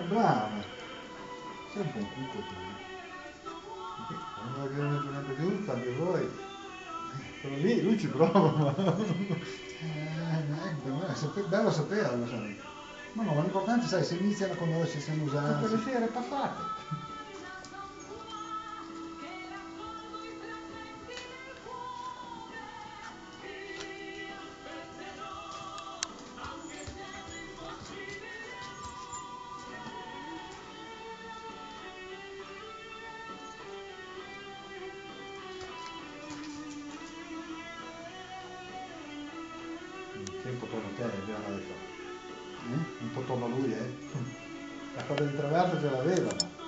brava. Sei un un cucco tu. Quando abbiamo una giornata giusta, anche voi. Quello lì, lui ci prova, ma... Eh, è bello saperlo, sai. Ma no, ma l'importante, sai, se iniziano a conoscersi, a usarsi. Tutte le sere passate. Te, già detto. Eh? Un po' torna a lui, eh. La cosa di traverso ce l'aveva, ma...